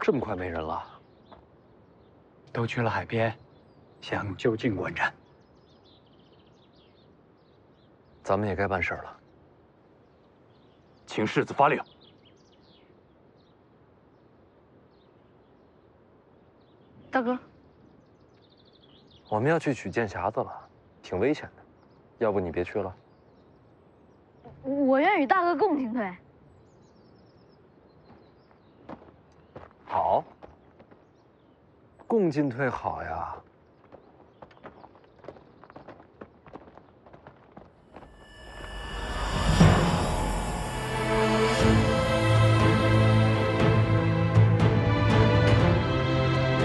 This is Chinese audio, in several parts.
这么快没人了？都去了海边，想就近观战。咱们也该办事了。请世子发令。大哥，我们要去取剑匣子了，挺危险的，要不你别去了。我愿与大哥共进退。好，共进退好呀。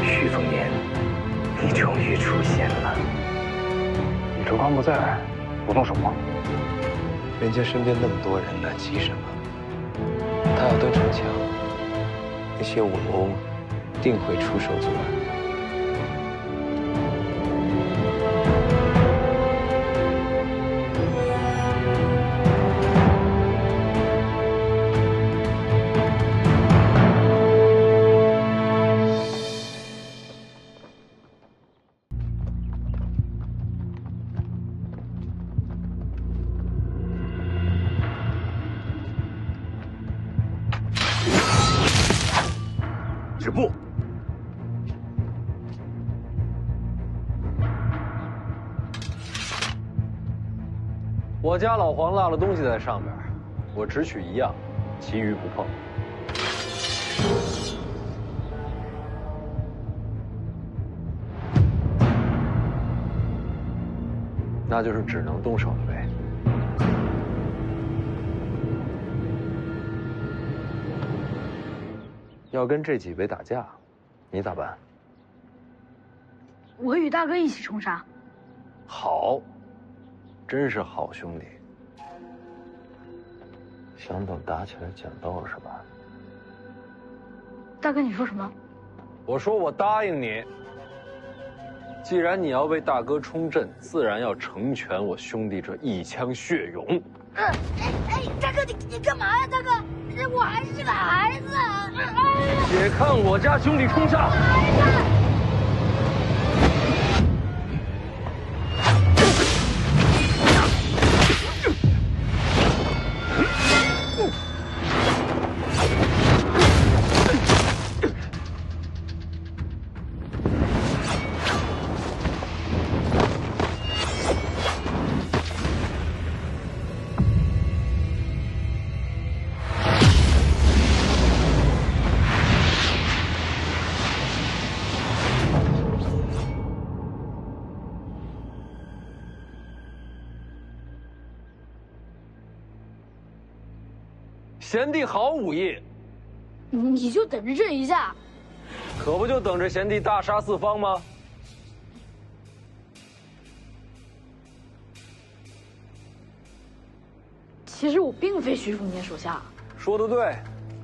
徐凤年，你终于出现了。李承欢不在，不动手吗？人家身边那么多人呢，急什么？他要登城墙，那些武功定会出手阻拦。不！我家老黄落了东西在上边，我只取一样，其余不碰。那就是只能动手了呗。要跟这几位打架，你咋办？我与大哥一起冲杀。好，真是好兄弟。想等打起来捡漏是吧？大哥，你说什么？我说我答应你。既然你要为大哥冲阵，自然要成全我兄弟这一腔血勇。哎哎，大哥，你你干嘛呀？大哥，我还是个孩子。且看我家兄弟冲杀！贤弟好武艺，你就等着这一下。可不就等着贤弟大杀四方吗？其实我并非徐凤年手下。说的对，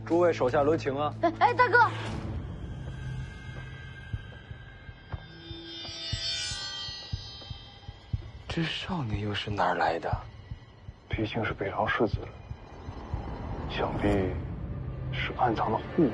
诸位手下留情啊！哎哎，大哥，这少年又是哪儿来的？毕竟是北朝世子，想必是暗藏的护卫。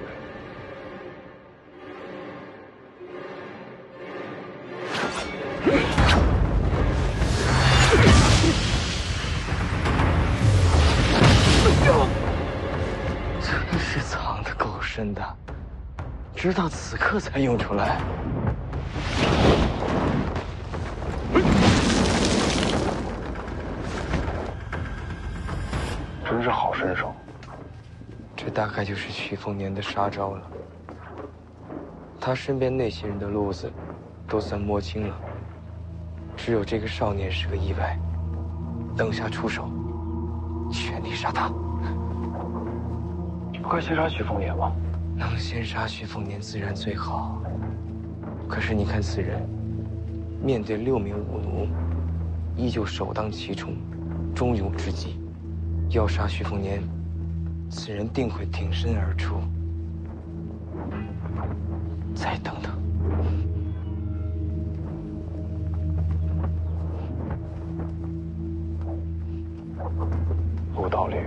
真是藏得够深的，直到此刻才用出来。真是好身手。这大概就是徐凤年的杀招了。他身边那些人的路子，都算摸清了。只有这个少年是个意外。等下出手，全力杀他。不该先杀徐凤年吗？能先杀徐凤年自然最好。可是你看此人，面对六名武奴，依旧首当其冲，忠勇之极。要杀徐凤年，此人定会挺身而出。再等等。无道理。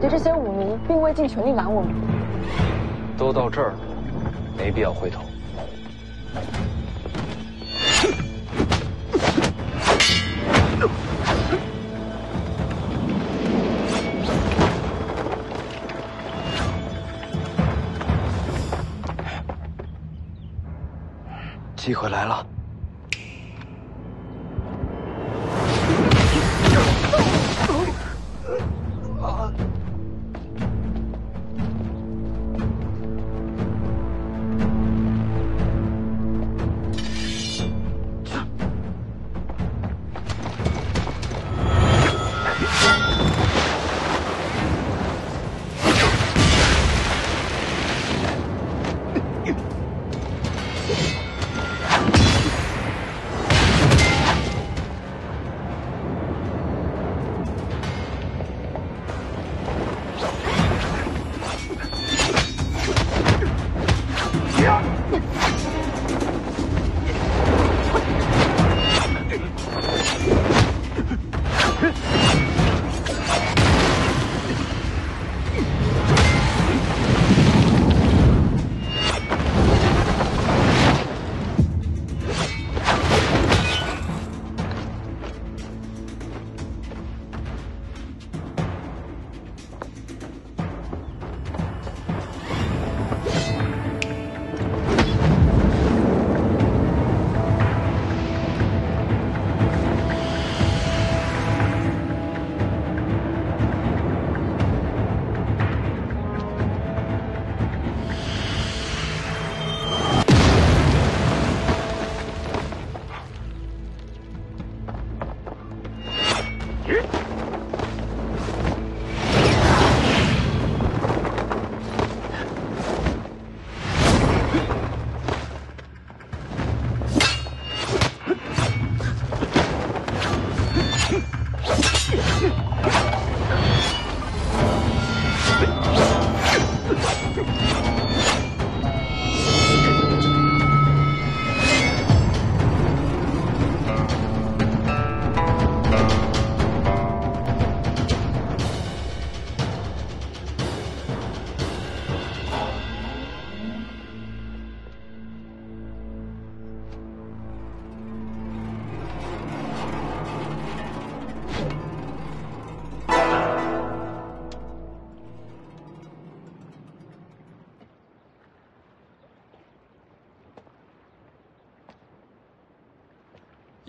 对这些武奴并未尽全力拦我们。都到这儿了，没必要回头。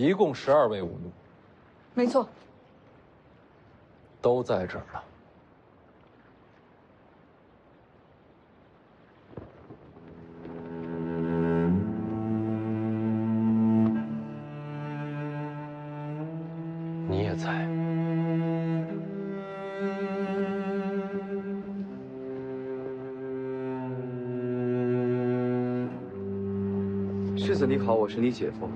一共十二位武奴，没错，都在这儿了。你也在。世子你好，我是你姐夫。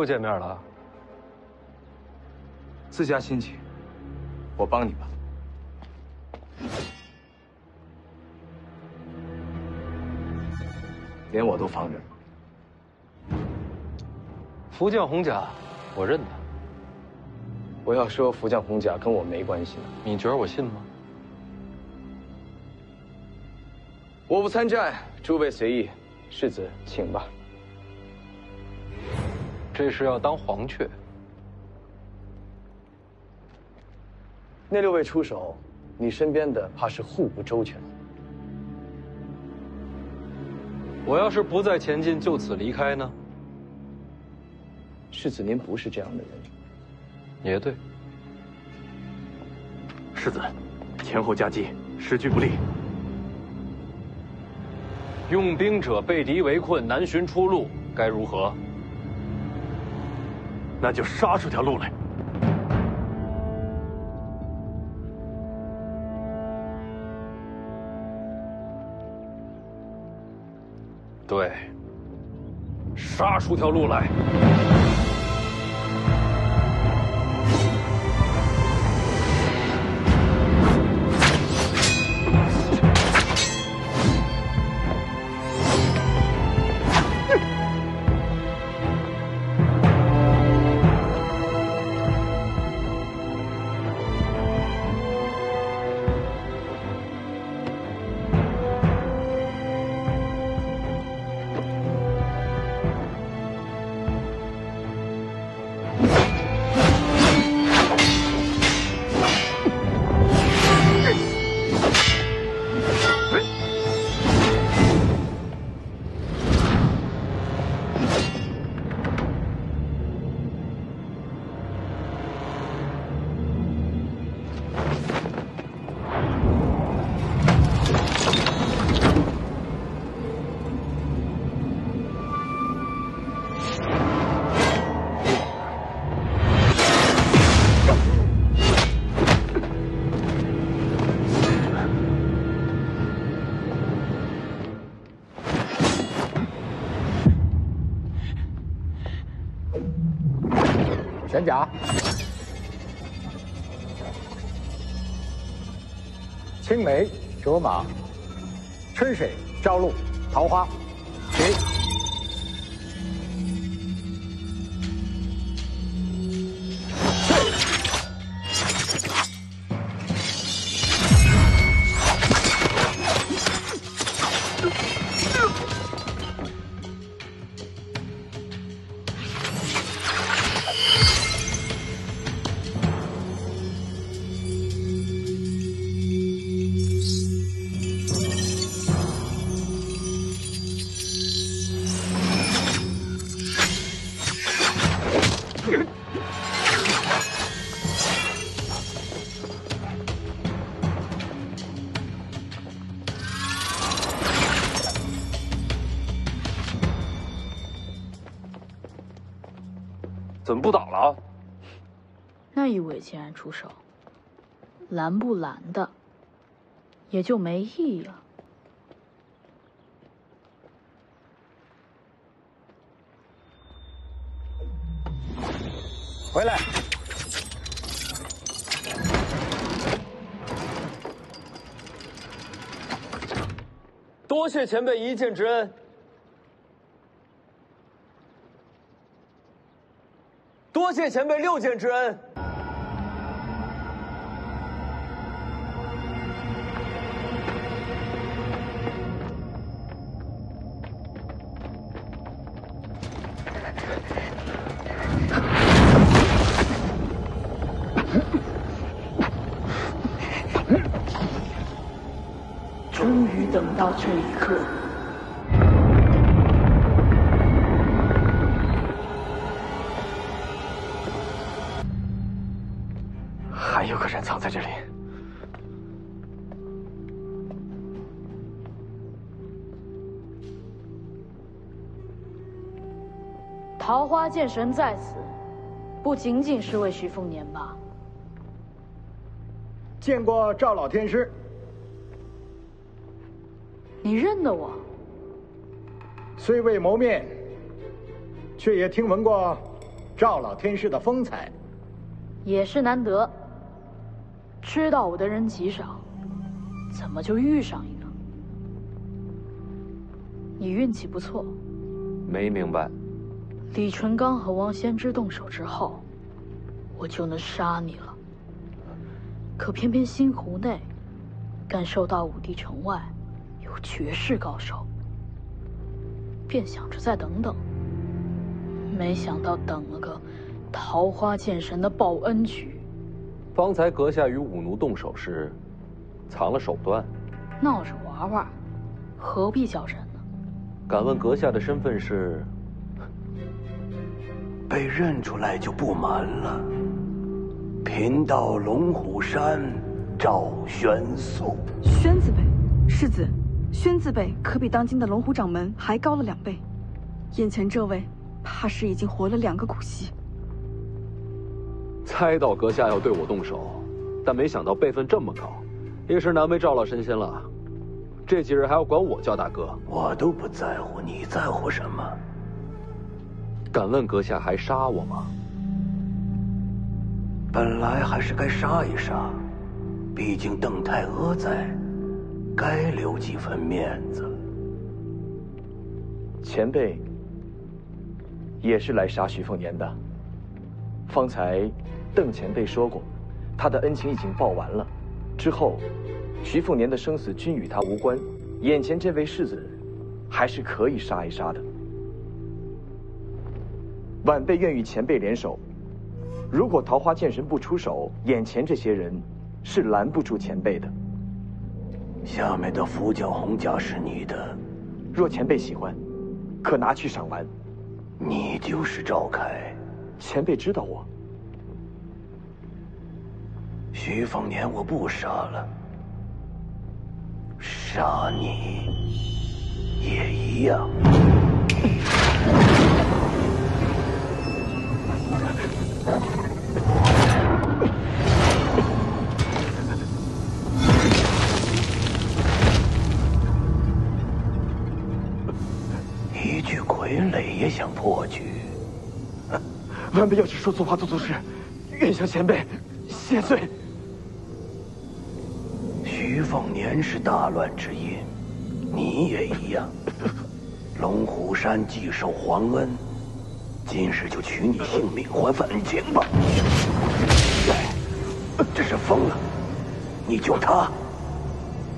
又见面了，自家亲戚，我帮你吧。连我都防着。福将红甲，我认他。我要说福将红甲跟我没关系，你觉得我信吗？我不参战，诸位随意。世子，请吧。这是要当黄雀？那六位出手，你身边的怕是护不周全。我要是不再前进，就此离开呢？世子，您不是这样的人。也对。世子，前后夹击，时局不利。用兵者被敌围困，难寻出路，该如何？那就杀出条路来。对，杀出条路来。选甲。青梅竹马，春水朝露桃花，那一尾竟然出手，拦不拦的，也就没意义了。回来！多谢前辈一剑之恩。多谢前辈六剑之恩。到这一刻。还有个人藏在这里。桃花剑神在此，不仅仅是为徐凤年吧？见过赵老天师。你认得我？虽未谋面，却也听闻过赵老天师的风采。也是难得。知道我的人极少，怎么就遇上一个？你运气不错。没明白。李淳罡和王先知动手之后，我就能杀你了。可偏偏星湖内，感受到五帝城外有绝世高手，便想着再等等。没想到等了个桃花剑神的报恩局。方才阁下与五奴动手时，藏了手段，闹着玩玩，何必较真呢？敢问阁下的身份是？被认出来就不瞒了。贫道龙虎山赵玄素。宣字辈，世子，宣字辈可比当今的龙虎掌门还高了两倍。眼前这位，怕是已经活了两个古稀。猜到阁下要对我动手，但没想到辈分这么高，一时难为赵老神仙了。这几日还要管我叫大哥，我都不在乎，你在乎什么？敢问阁下还杀我吗？本来还是该杀一杀，毕竟邓太阿在，该留几分面子。前辈也是来杀徐凤年的，方才。邓前辈说过，他的恩情已经报完了。之后，徐凤年的生死均与他无关。眼前这位世子，还是可以杀一杀的。晚辈愿与前辈联手。如果桃花剑神不出手，眼前这些人是拦不住前辈的。下面的福将红甲是你的，若前辈喜欢，可拿去赏玩。你就是赵凯，前辈知道我。徐凤年，我不杀了，杀你也一样。破局，晚辈要是说错话做错事，愿向前辈谢罪。徐凤年是大乱之因，你也一样。龙虎山既受皇恩，今日就取你性命还份恩情吧。这是疯了！你救他，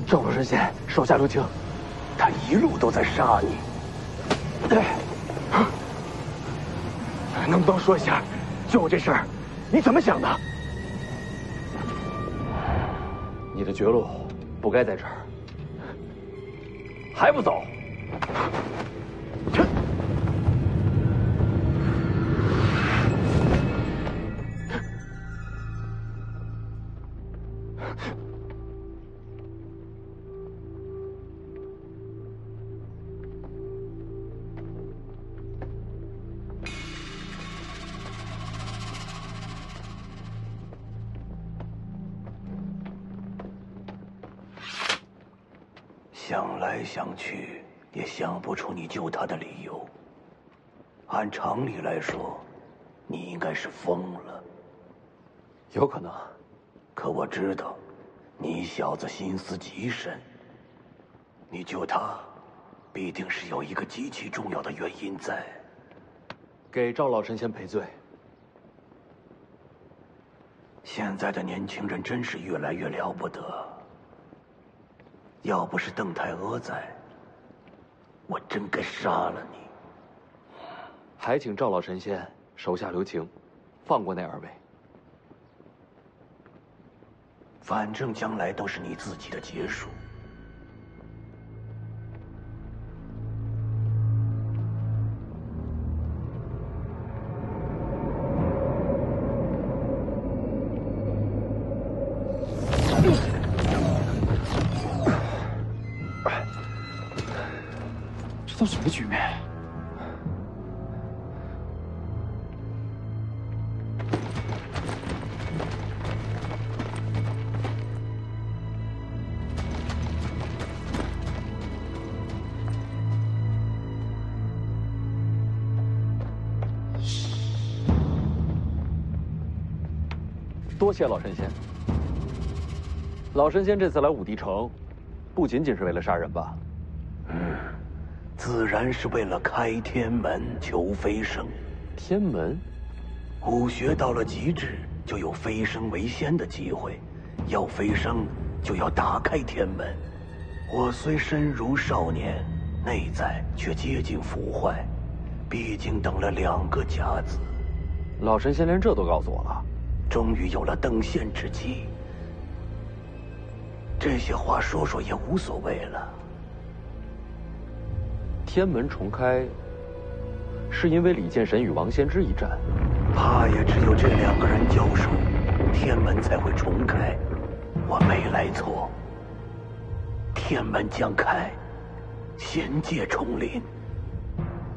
赵老神仙手下留情。他一路都在杀你。能不能说一下，就我这事儿，你怎么想的？你的绝路不该在这儿，还不走？按常理来说，你应该是疯了。有可能，可我知道，你小子心思极深。你救他，必定是有一个极其重要的原因在。给赵老神仙赔罪。现在的年轻人真是越来越了不得。要不是邓太阿在，我真该杀了你。还请赵老神仙手下留情，放过那二位。反正将来都是你自己的结束。多谢老神仙。老神仙这次来武帝城，不仅仅是为了杀人吧？嗯，自然是为了开天门求飞升。天门，武学到了极致，就有飞升为仙的机会。要飞升，就要打开天门。我虽身如少年，内在却接近腐坏，毕竟等了两个甲子。老神仙连这都告诉我了，终于有了登仙之机。这些话说说也无所谓了。天门重开，是因为李剑神与王仙之一战，怕也只有这两个人交手，天门才会重开。我没来错。天门将开，仙界重临，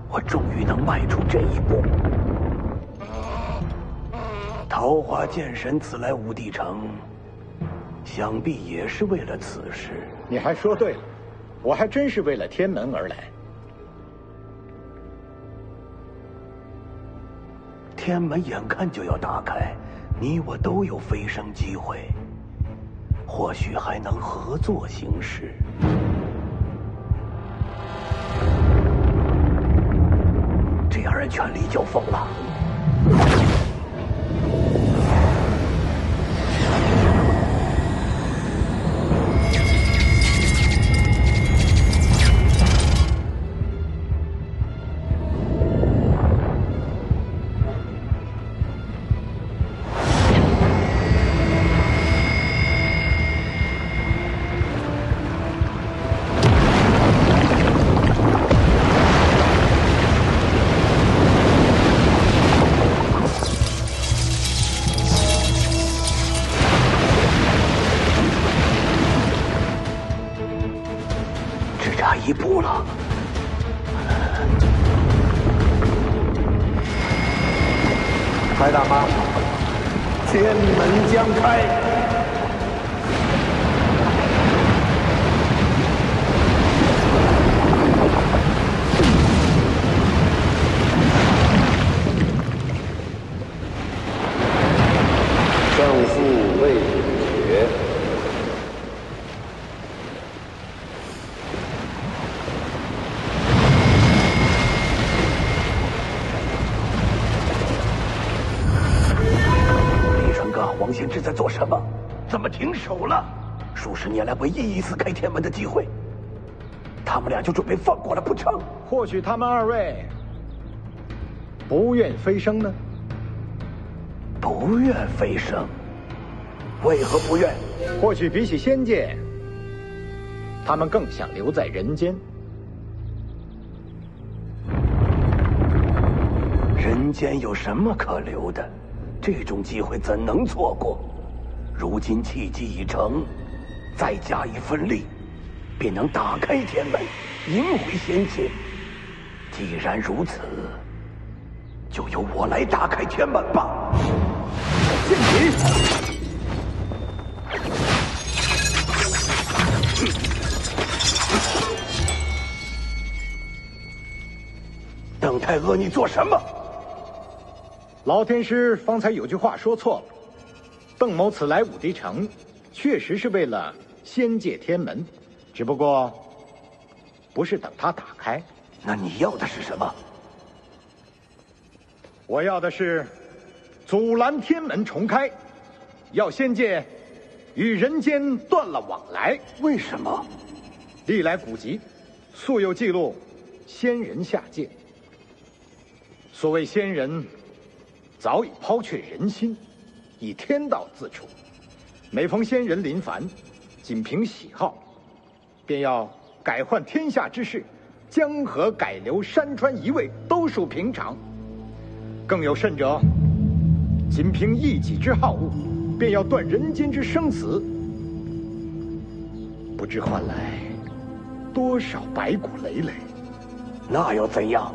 我终于能迈出这一步。桃花剑神此来武帝城，想必也是为了此事。你还说对了，我还真是为了天门而来。天门眼看就要打开，你我都有飞升机会，或许还能合作行事。这二人全力交锋了。唯一一次开天门的机会，他们俩就准备放过了不成？或许他们二位不愿飞升呢？不愿飞升？为何不愿？或许比起仙界，他们更想留在人间。人间有什么可留的？这种机会怎能错过？如今契机已成，再加一份力，便能打开天门，迎回仙界。既然如此，就由我来打开天门吧。剑起！邓太阿，你做什么？老天师方才有句话说错了。邓某此来武帝城，确实是为了仙界天门，只不过不是等它打开。那你要的是什么？我要的是阻拦天门重开，要仙界与人间断了往来。为什么？历来古籍素有记录，仙人下界。所谓仙人，早已抛却人心。以天道自处，每逢仙人临凡，仅凭喜好，便要改换天下之事，江河改流，山川移位，都属平常。更有甚者，仅凭一己之好恶，便要断人间之生死，不知换来多少白骨累累。那又怎样？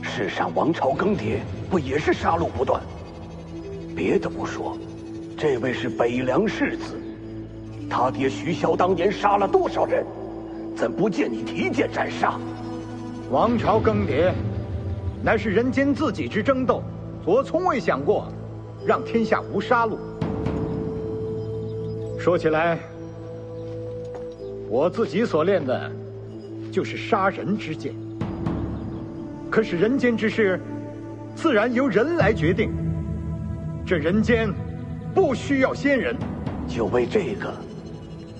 世上王朝更迭，不也是杀戮不断？别的不说，这位是北凉世子，他爹徐骁当年杀了多少人？怎不见你提剑斩杀？王朝更迭，乃是人间自己之争斗，我从未想过让天下无杀戮。说起来，我自己所练的，就是杀人之剑。可是人间之事，自然由人来决定。这人间不需要仙人，就为这个，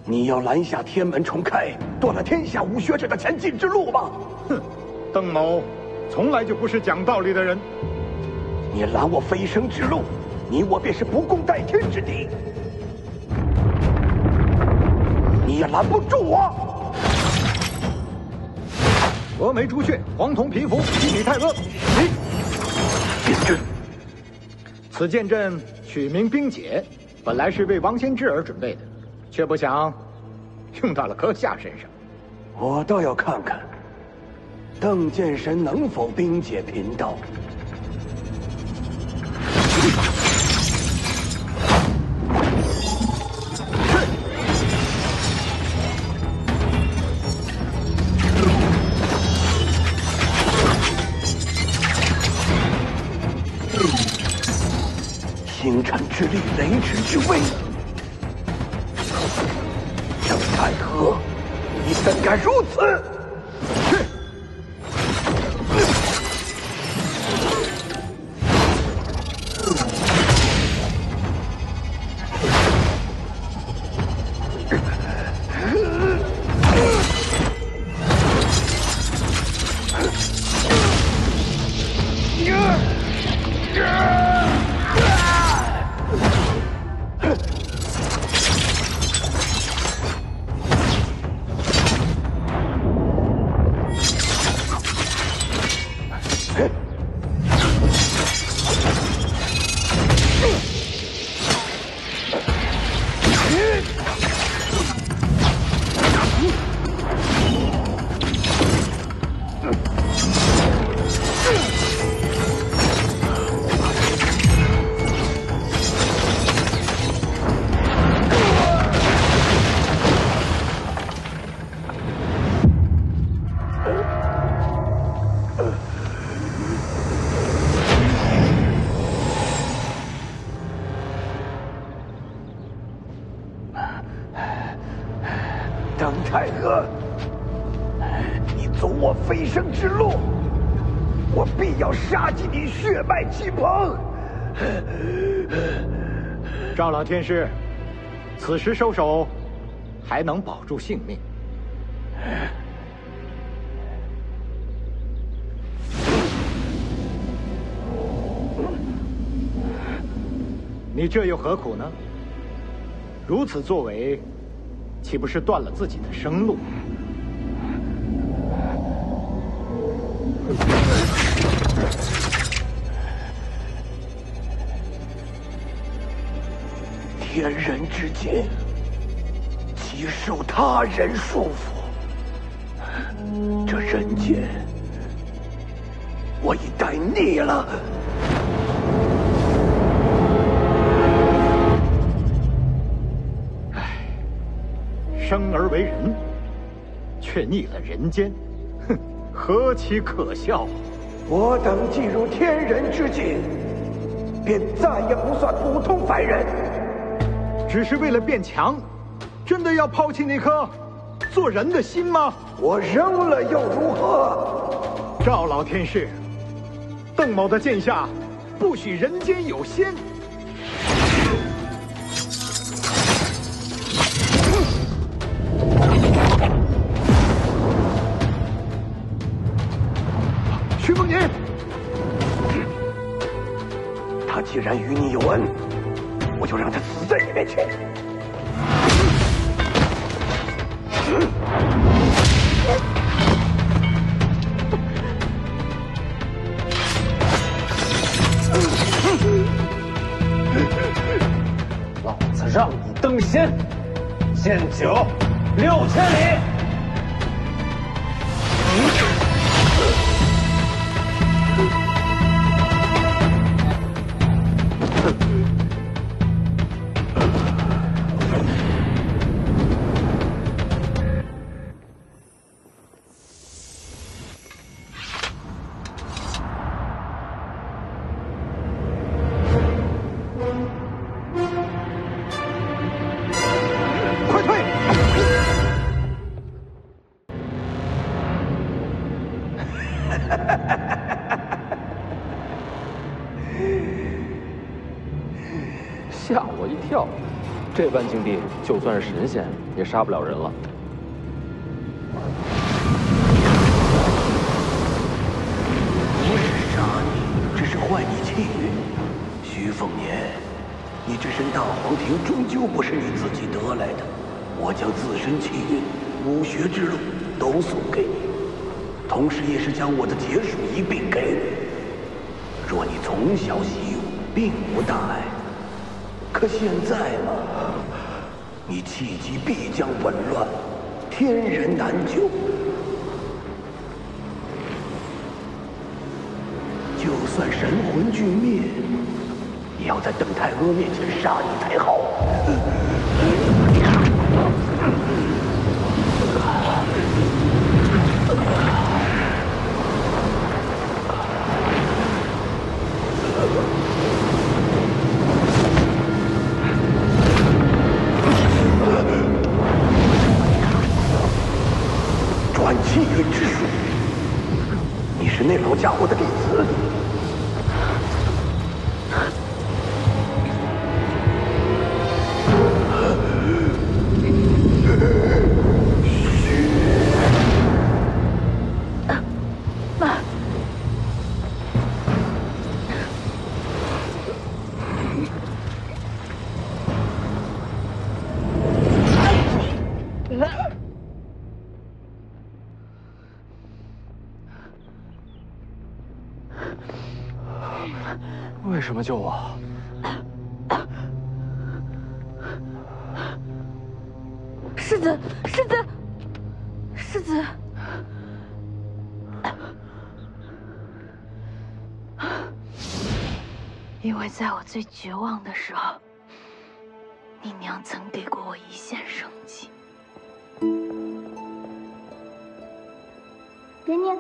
你要拦下天门重开，断了天下武学者的前进之路吗？哼，邓某从来就不是讲道理的人。你拦我飞升之路，你我便是不共戴天之敌。你也拦不住我。峨眉朱雀，黄铜皮肤，一米太阿，你，殿军。此剑阵取名冰解，本来是为王仙芝而准备的，却不想用到了阁下身上。我倒要看看邓剑神能否冰解贫道。星辰之力，雷池之威。敢如此？老天师，此时收手，还能保住性命。你这又何苦呢？如此作为，岂不是断了自己的生路？之间，岂受他人束缚？这人间，我已待腻了。唉生而为人，却腻了人间，哼，何其可笑！我等进入天人之境，便再也不算普通凡人。只是为了变强，真的要抛弃那颗做人的心吗？我扔了又如何？赵老天师，邓某的剑下不许人间有仙。徐凤年，他既然与你有恩，般境地，就算是神仙也杀不了人了。不是杀你，只是坏你气运。徐凤年，你这身大黄庭终究不是你自己得来的，我将自身气运、武学之路都送给你，同时也是将我的劫数一并给你。若你从小习武，并无大碍，可现在嘛，你气机必将紊乱，天人难救。就算神魂俱灭，也要在邓太阿面前杀你才好。气运之术，你是那老家伙的弟子。么救我？世子，世子，世子，因为在我最绝望的时候，你娘曾给过我一线生机。娘娘，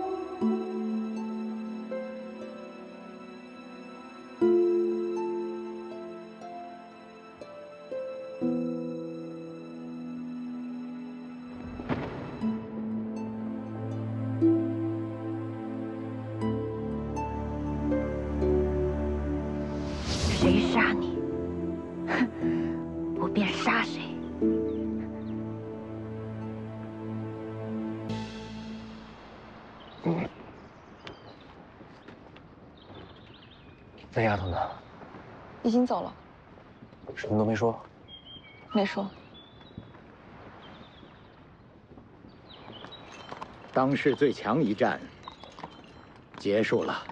杀谁？那丫头呢？已经走了，什么都没说，没说。当世最强一战结束了。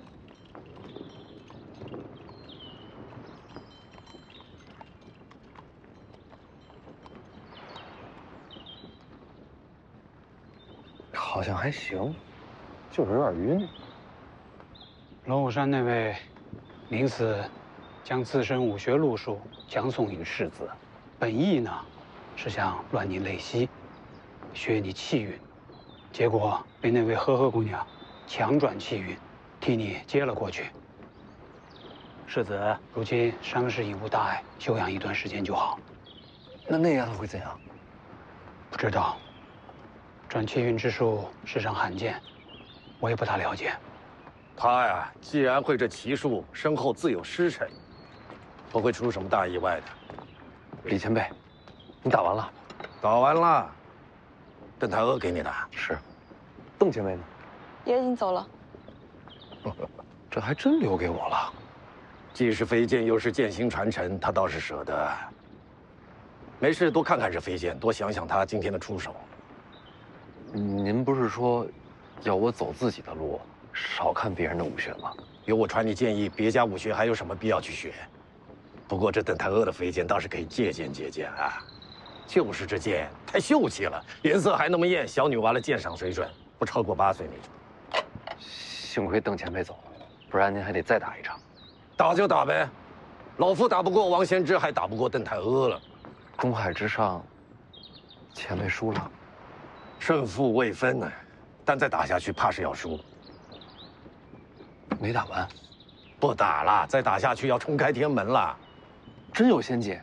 好像还行，就是有点晕。龙虎山那位临死将自身武学路数讲送于世子，本意呢是想乱你内息，削你气运，结果被那位呵呵姑娘强转气运，替你接了过去。世子如今伤势已无大碍，休养一段时间就好。那那丫头会怎样？不知道。转气运之术世上罕见，我也不大了解。他呀，既然会这奇术，身后自有师承，不会出什么大意外的。李前辈，你打完了？打完了。邓太阿给你的。是。邓前辈呢？也已经走了。这还真留给我了。既是飞剑，又是剑心传承，他倒是舍得。没事，多看看这飞剑，多想想他今天的出手。您不是说要我走自己的路，少看别人的武学吗？有我传你建议，别家武学还有什么必要去学？不过这邓太阿的飞剑倒是可以借鉴借鉴啊。就是这剑太秀气了，颜色还那么艳，小女娃的鉴赏水准不超过八岁那种。幸亏邓前辈走了，不然您还得再打一场。打就打呗，老夫打不过王先知，还打不过邓太阿了。东海之上，前辈输了。胜负未分呢，但再打下去怕是要输。没打完，不打了，再打下去要重开天门了。真有仙界，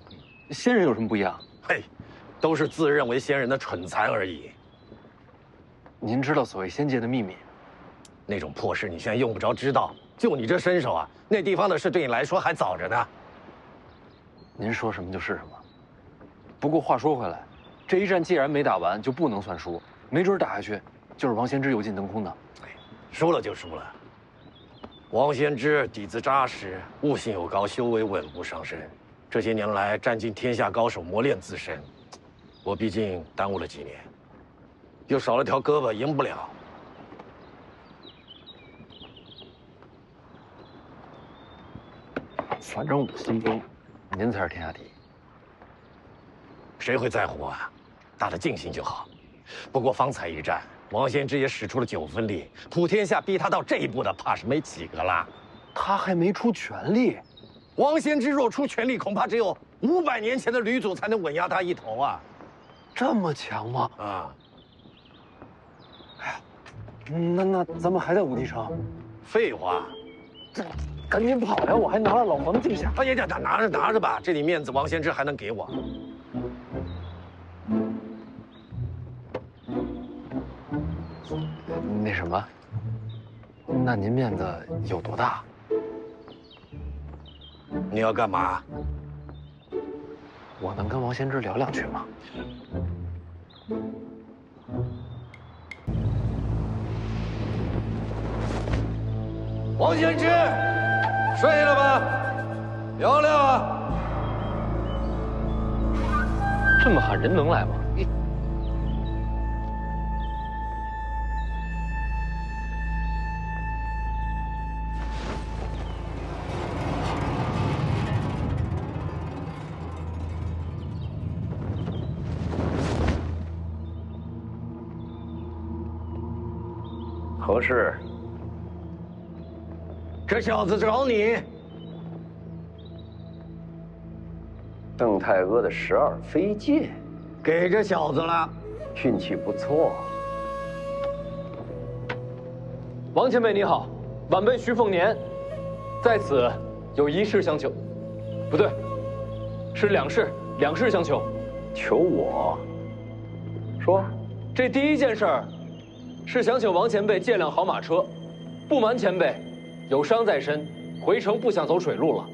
仙人有什么不一样？嘿，都是自认为仙人的蠢材而已。您知道所谓仙界的秘密？那种破事你现在用不着知道。就你这身手啊，那地方的事对你来说还早着呢。您说什么就是什么。不过话说回来。这一战既然没打完，就不能算输。没准打下去，就是王先知油尽灯枯呢。哎，输了就输了。王先知底子扎实，悟性又高，修为稳步上升。这些年来占尽天下高手磨练自身，我毕竟耽误了几年，又少了条胳膊，赢不了。反正我心中，您才是天下第一。谁会在乎我啊？打得尽兴就好。不过方才一战，王先知也使出了九分力，普天下逼他到这一步的，怕是没几个了。他还没出全力。王先知若出全力，恐怕只有五百年前的吕祖才能稳压他一头啊！这么强吗？啊！哎呀，那那咱们还在武帝城？废话，这赶紧跑呀！我还拿了老黄镜匣。哎呀，拿拿着拿着吧，这点面子王先知还能给我？那什么，那您面子有多大？你要干嘛？我能跟王先知聊两句吗？王先知，睡了吧？聊聊啊！这么喊人能来吗？何事？这小子找你。邓太阿的十二飞剑，给这小子了，运气不错。王前辈你好，晚辈徐凤年，在此有一事相求。不对，是两事，两事相求。求我？说。这第一件事儿。是想请王前辈借辆好马车，不瞒前辈，有伤在身，回城不想走水路了。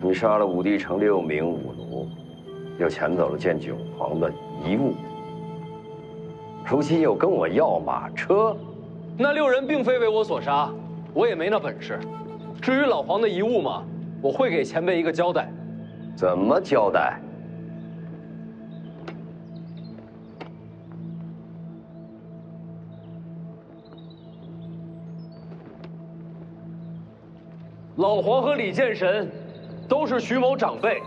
你杀了武帝城六名武奴，又抢走了建九皇的遗物，如今又跟我要马车，那六人并非为我所杀，我也没那本事。至于老黄的遗物嘛，我会给前辈一个交代。怎么交代？老黄和李剑神都是徐某长辈，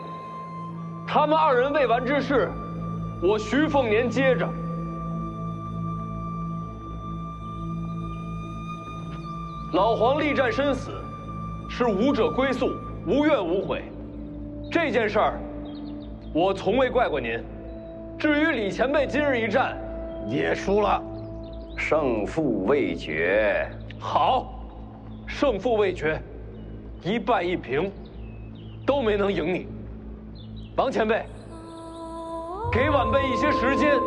他们二人未完之事，我徐凤年接着。老黄力战身死，是武者归宿，无怨无悔。这件事儿，我从未怪过您。至于李前辈今日一战，也输了，胜负未决。好，胜负未决。一败一平，都没能赢你。王前辈，给晚辈一些时间，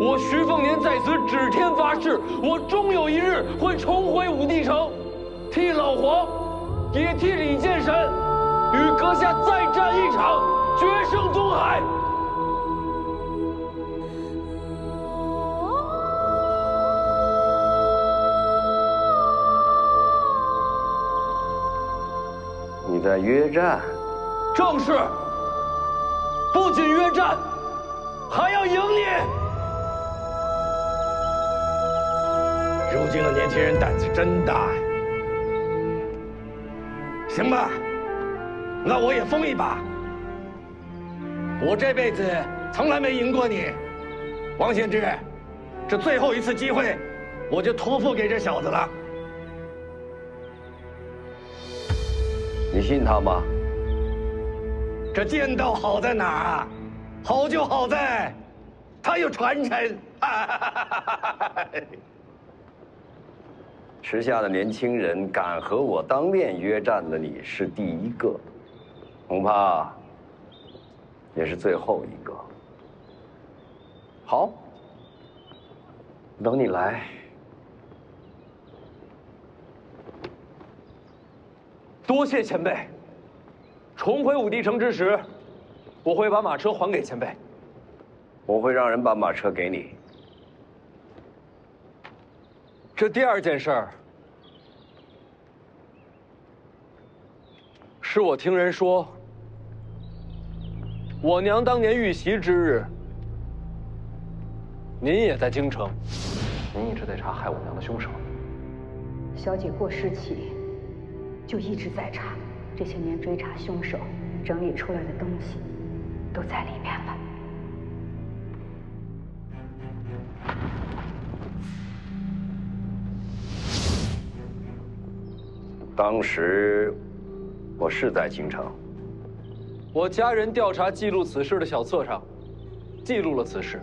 我徐凤年在此指天发誓，我终有一日会重回武帝城，替老黄，也替李剑神，与阁下再战一场，决胜东海。约战？正是。不仅约战，还要赢你。如今的年轻人胆子真大！行吧，那我也疯一把。我这辈子从来没赢过你，王献之，这最后一次机会，我就托付给这小子了。你信他吗？这剑道好在哪儿啊？好就好在，他有传承。时下的年轻人敢和我当面约战的，你是第一个，恐怕也是最后一个。好，等你来。多谢前辈。重回武帝城之时，我会把马车还给前辈。我会让人把马车给你。这第二件事儿，是我听人说，我娘当年遇袭之日，您也在京城，您一直在查害我娘的凶手。小姐过世起。就一直在查，这些年追查凶手，整理出来的东西都在里面了。当时我是在京城，我家人调查记录此事的小册上记录了此事，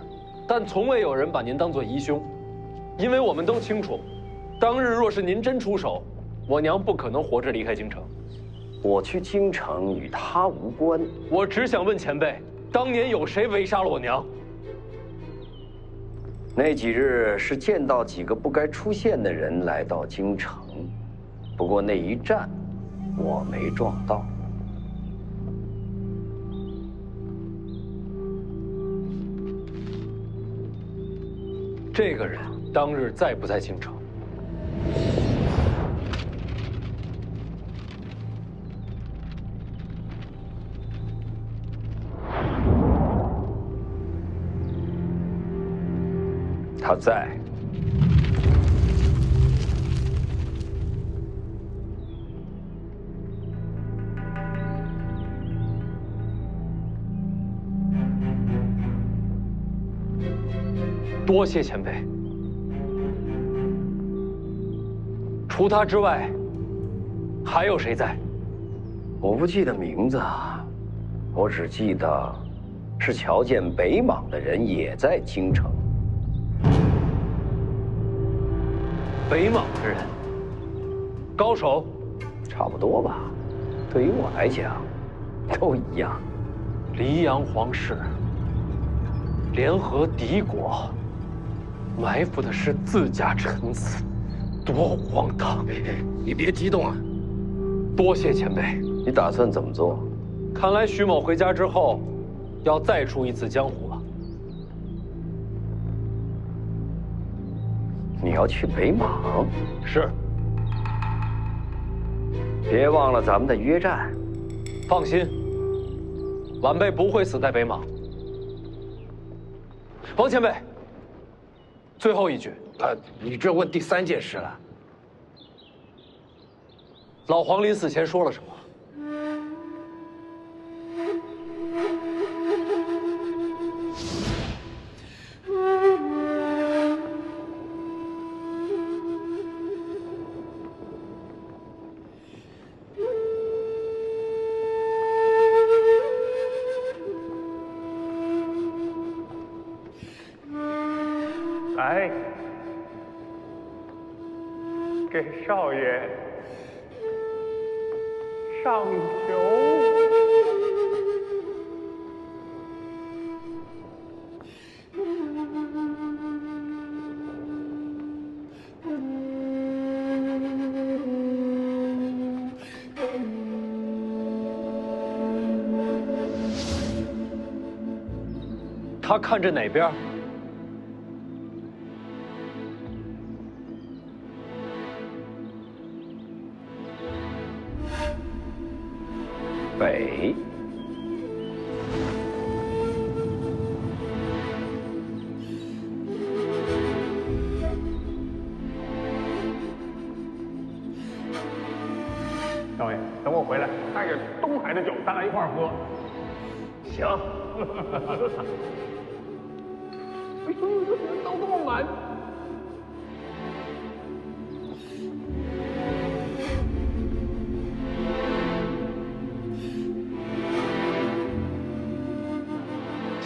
但从未有人把您当做疑凶，因为我们都清楚，当日若是您真出手。我娘不可能活着离开京城，我去京城与她无关。我只想问前辈，当年有谁围杀了我娘？那几日是见到几个不该出现的人来到京城，不过那一战，我没撞到。这个人当日在不在京城？他在。多谢前辈。除他之外，还有谁在？我不记得名字，我只记得是瞧见北莽的人也在京城。北莽的人，高手，差不多吧。对于我来讲，都一样。黎阳皇室联合敌国，埋伏的是自家臣子，多荒唐！你别激动啊。多谢前辈。你打算怎么做？看来徐某回家之后，要再出一次江湖要去北莽？是。别忘了咱们的约战。放心，晚辈不会死在北莽。王前辈，最后一句。啊，你这问第三件事了。老黄临死前说了什么？少爷上酒。他看着哪边？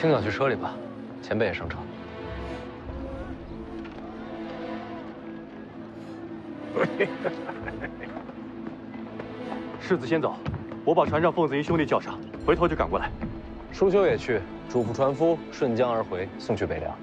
青鸟去车里吧，前辈也上车。世子先走，我把船上凤子英兄弟叫上，回头就赶过来。舒修也去，嘱咐船夫顺江而回，送去北凉。